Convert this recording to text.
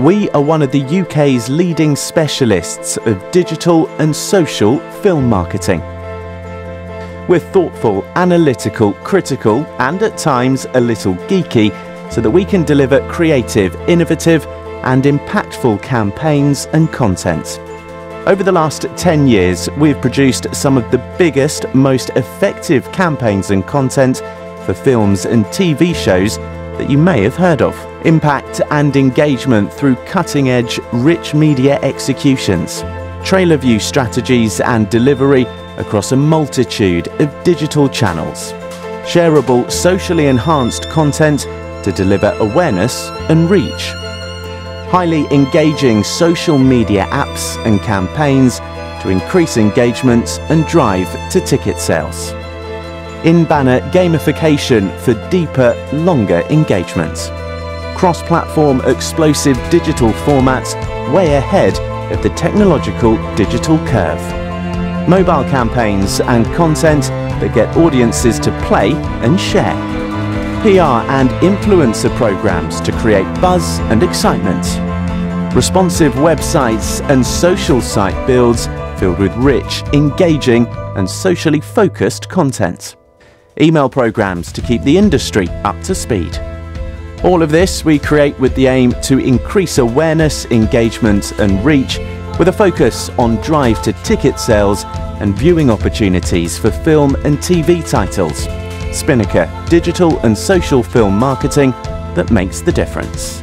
we are one of the UK's leading specialists of digital and social film marketing. We're thoughtful, analytical, critical, and at times a little geeky so that we can deliver creative, innovative, and impactful campaigns and content. Over the last 10 years, we've produced some of the biggest, most effective campaigns and content for films and TV shows that you may have heard of. Impact and engagement through cutting edge, rich media executions. Trailer view strategies and delivery across a multitude of digital channels. Shareable, socially enhanced content to deliver awareness and reach. Highly engaging social media apps and campaigns to increase engagement and drive to ticket sales in-banner gamification for deeper, longer engagements. Cross-platform explosive digital formats way ahead of the technological digital curve. Mobile campaigns and content that get audiences to play and share. PR and influencer programs to create buzz and excitement. Responsive websites and social site builds filled with rich, engaging and socially focused content email programs to keep the industry up to speed. All of this we create with the aim to increase awareness, engagement, and reach with a focus on drive to ticket sales and viewing opportunities for film and TV titles. Spinnaker, digital and social film marketing that makes the difference.